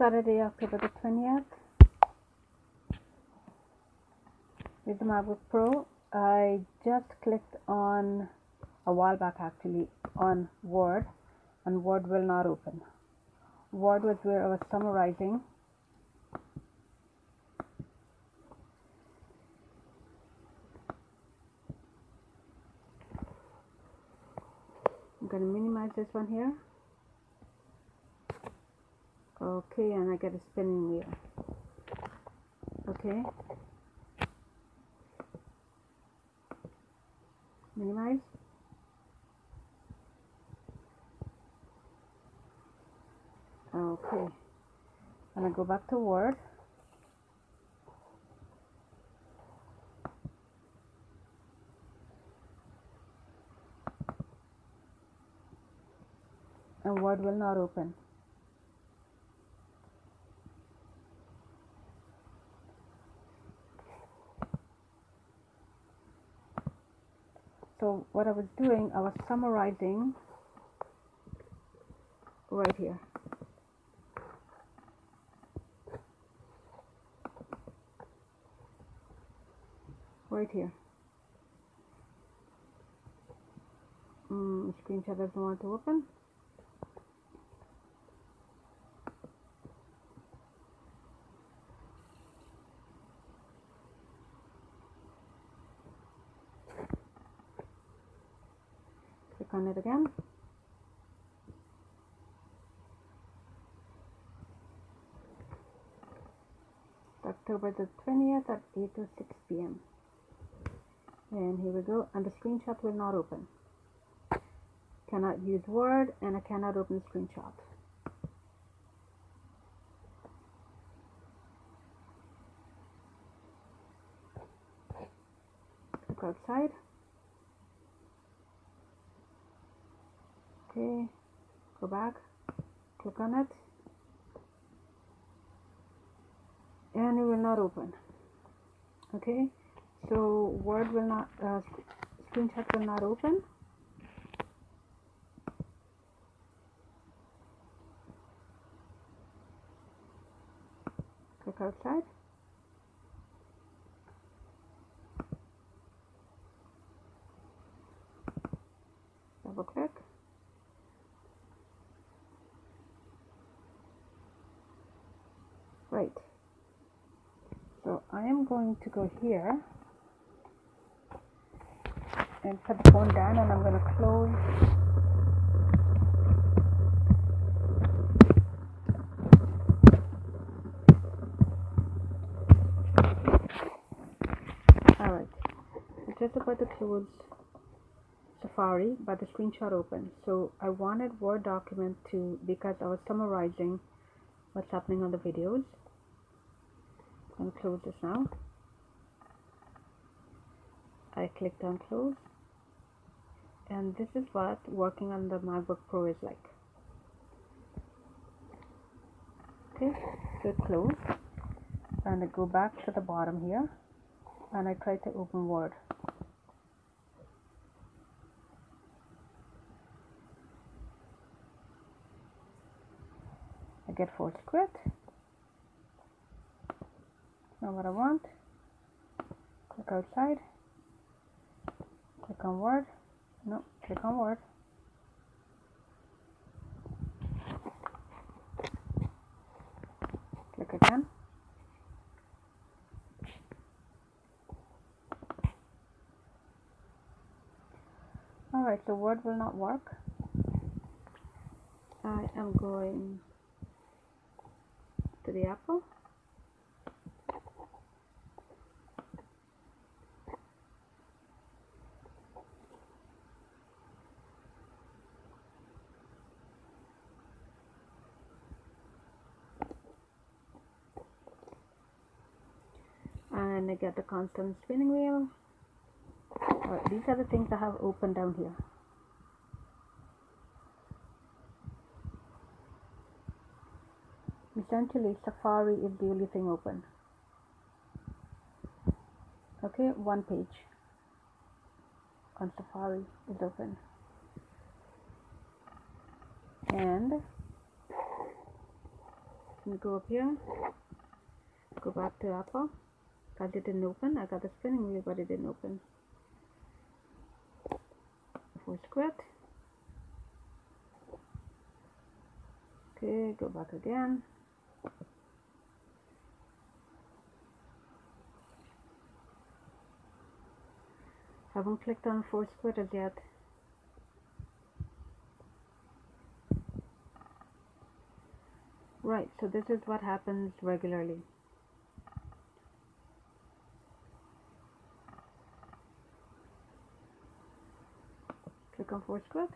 Saturday, October the 20th. With the MacBook Pro, I just clicked on a while back actually on Word, and Word will not open. Word was where I was summarizing. I'm going to minimize this one here. Okay, and I get a spinning wheel. Okay. Minimize. Okay. And I go back to Word. And Word will not open. So what I was doing, I was summarizing right here. Right here. Mm, screenshot doesn't want to open. Click on it again. October the 20th at 8 to 6 p.m. And here we go. And the screenshot will not open. Cannot use Word and I cannot open the screenshot. Click outside. Okay, go back, click on it, and it will not open. Okay, so Word will not, uh, screenshot will not open. Click outside. Double click. Right. So I am going to go here and put the phone down and I'm going to close Alright, just about to close Safari but the screenshot open. So I wanted Word document to, because I was summarizing what's happening on the videos. Going close this now. I clicked on close and this is what working on the MacBook Pro is like. Okay, so close and I go back to the bottom here and I try to open Word. I get full script. Not what I want. Click outside. Click on Word. No, click on Word. Click again. Alright, so Word will not work. I am going to the Apple. and I get the constant spinning wheel. Right, these are the things I have open down here. Essentially, Safari is the only thing open. Okay, one page on Safari is open. And go up here go back to Apple it didn't open I got the spinning wheel but it didn't open. ForceQuit okay go back again. Haven't clicked on ForceQuit as yet. Right, so this is what happens regularly. Click on ForceQuit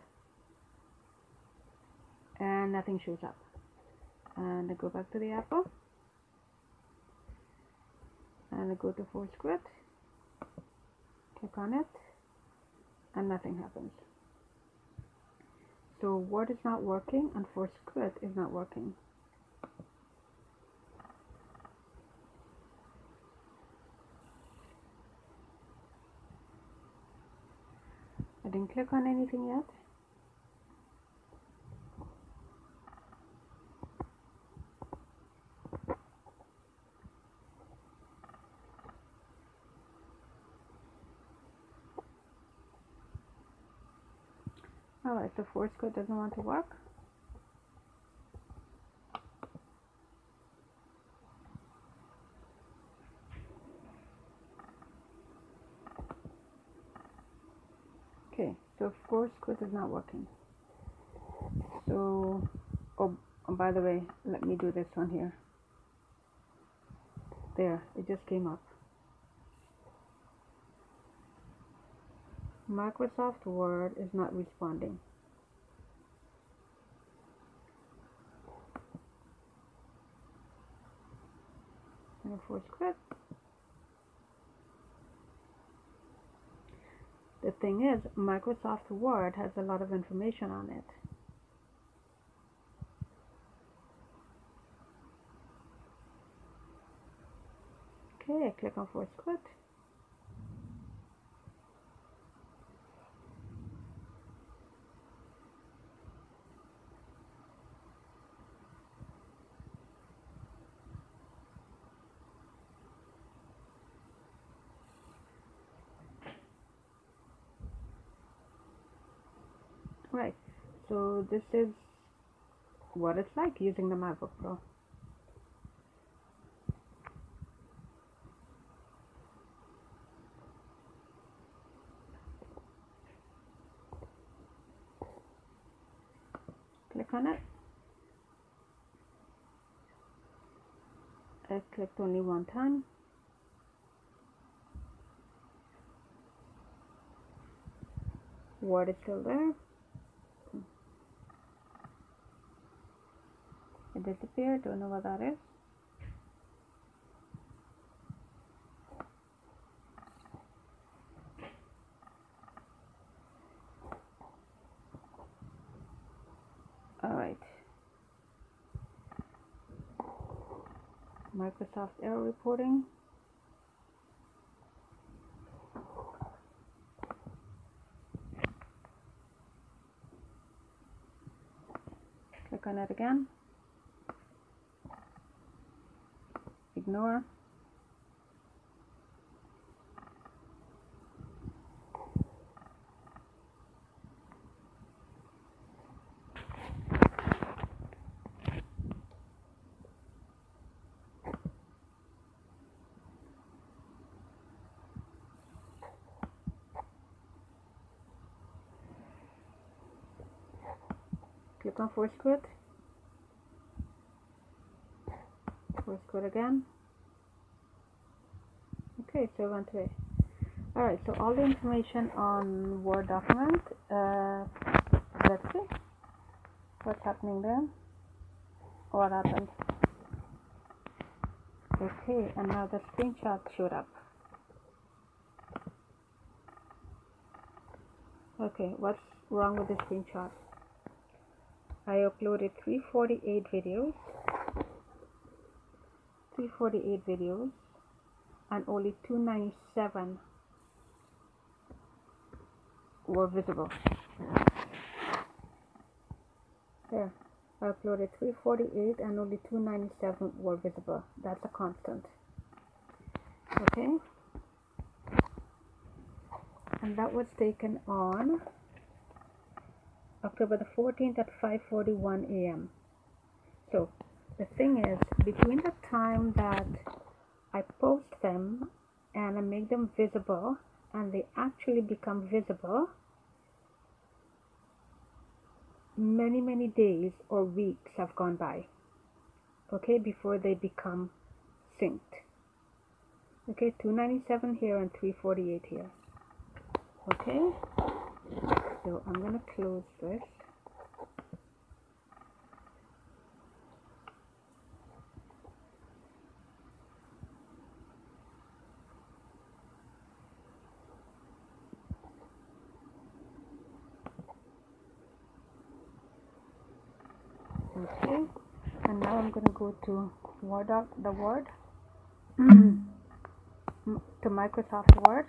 and nothing shows up. And I go back to the Apple and I go to force ForceQuit, click on it and nothing happens. So Word is not working and force ForceQuit is not working. I didn't click on anything yet. Alright, the force code doesn't want to work. Okay, course ForceQuit is not working. So, oh, oh, by the way, let me do this one here. There, it just came up. Microsoft Word is not responding. And ForceQuit. The thing is, Microsoft Word has a lot of information on it. Okay, I click on ForceQuit. Right, so this is what it's like using the MacBook Pro. Click on it. I clicked only one time. Word is still there. It disappeared, don't know what that is. Alright. Microsoft error reporting. Click on it again. Ignore. Click on ForceQuit. ForceQuit again. Okay, so went away. Alright, so all the information on Word document. Uh, let's see what's happening there. What happened? Okay, and now the screenshot showed up. Okay, what's wrong with the screenshot? I uploaded 348 videos 348 videos and only 297 were visible there I uploaded 348 and only 297 were visible. That's a constant. Okay. And that was taken on October the 14th at 5:41 a.m. So the thing is, between the time that I post them and I make them visible and they actually become visible, many many days or weeks have gone by okay before they become synced. Okay 297 here and 348 here. Okay so I'm gonna close this okay and now I'm going to go to Word the Word? Mm-hmm. To Microsoft Word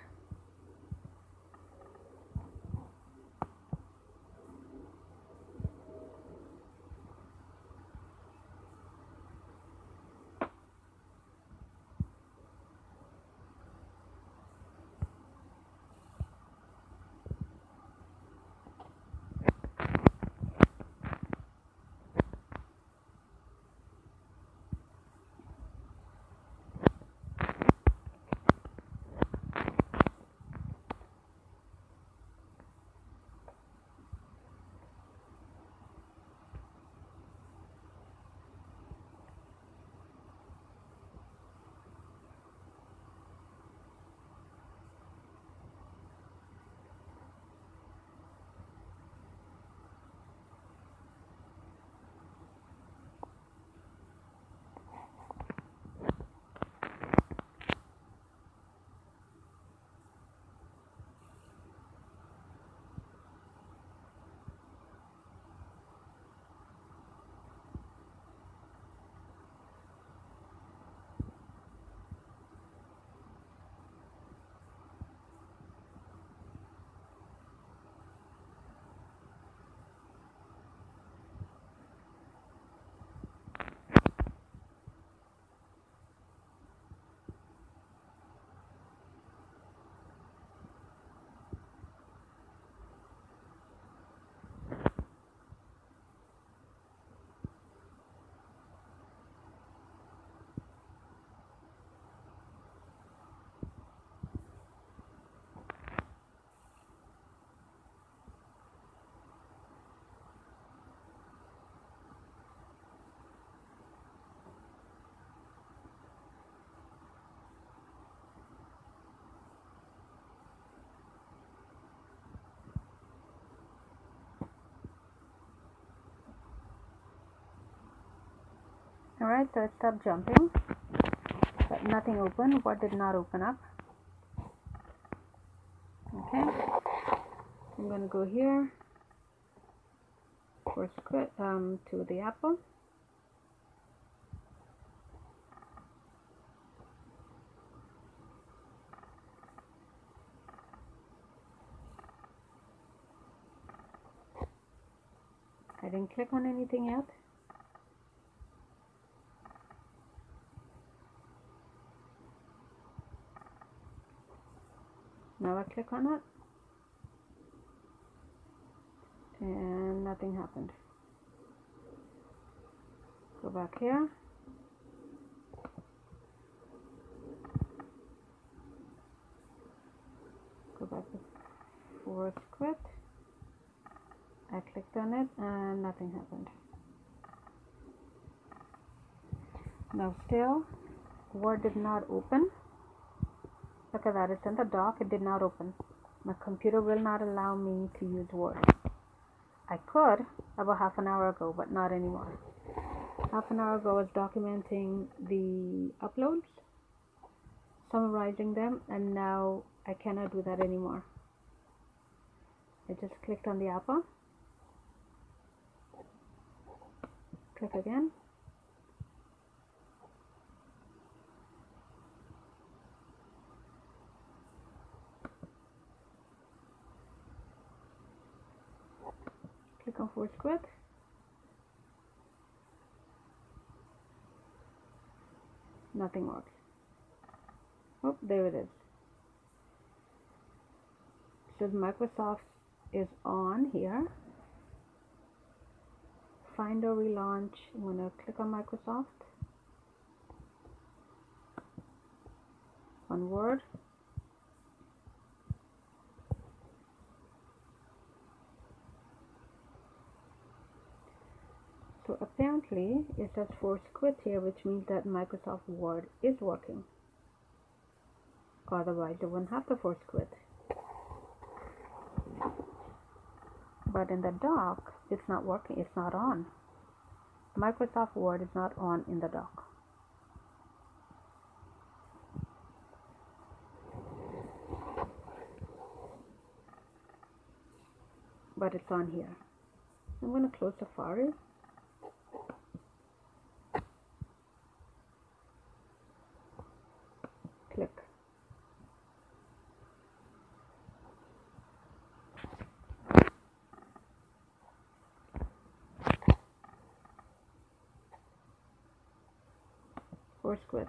Alright, so it stopped jumping, but nothing opened. What did not open up? Okay, I'm gonna go here for um, to the apple. I didn't click on anything yet. Now I click on it and nothing happened. Go back here. Go back to Force Quit. I clicked on it and nothing happened. Now still Word did not open. At that, it's in the dock, it did not open. My computer will not allow me to use Word. I could about half an hour ago, but not anymore. Half an hour ago, I was documenting the uploads, summarizing them, and now I cannot do that anymore. I just clicked on the apple. Click again. work with. Nothing works. Oh, there it is. It says Microsoft is on here. Find or relaunch. I'm going to click on Microsoft. On Word. Apparently it says force quit here, which means that Microsoft Word is working. Otherwise, it wouldn't have to force quit. But in the dock, it's not working. It's not on. Microsoft Word is not on in the dock. But it's on here. I'm going to close Safari. Force Quit.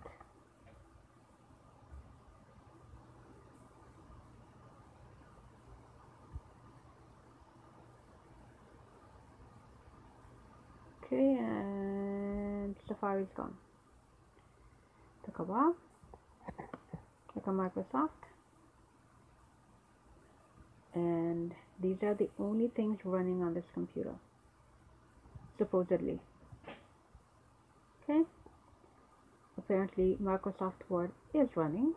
Okay, and Safari is gone. Took a while. Click on Microsoft. And these are the only things running on this computer. Supposedly. Okay apparently Microsoft Word is running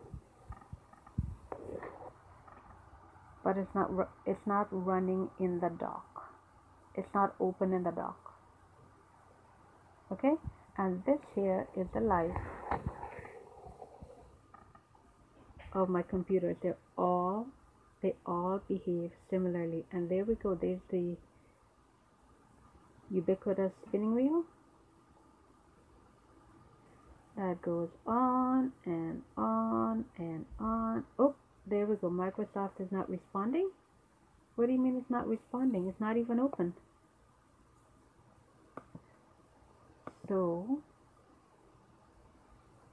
but it's not it's not running in the dock it's not open in the dock okay and this here is the life of my computer they're all they all behave similarly and there we go there's the ubiquitous spinning wheel that goes on and on and on. Oh, there we go. Microsoft is not responding. What do you mean it's not responding? It's not even open. So,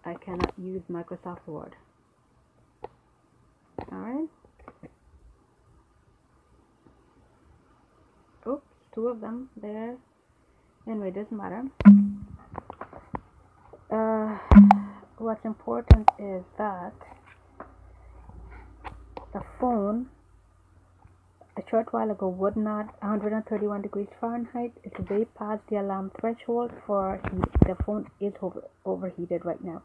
I cannot use Microsoft Word. Alright. Oops, two of them there. Anyway, doesn't matter uh, what's important is that the phone a short while ago would not 131 degrees Fahrenheit. It's way past the alarm threshold for heat. the phone is over, overheated right now.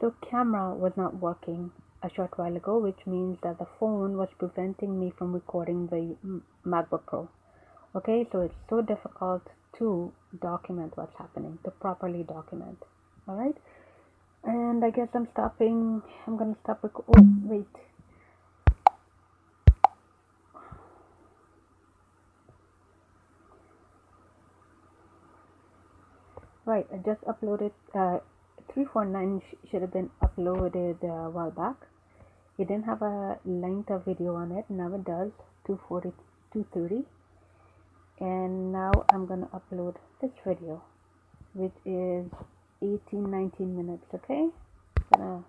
So camera was not working a short while ago which means that the phone was preventing me from recording the MacBook Pro. Okay so it's so difficult to document what's happening to properly document. All right? And I guess I'm stopping I'm gonna stop rec- oh wait right I just uploaded uh, 349 sh- should have been uploaded uh, a while back. It didn't have a length of video on it now it does 240 230 and now I'm gonna upload this video which is 18 19 minutes okay? Gonna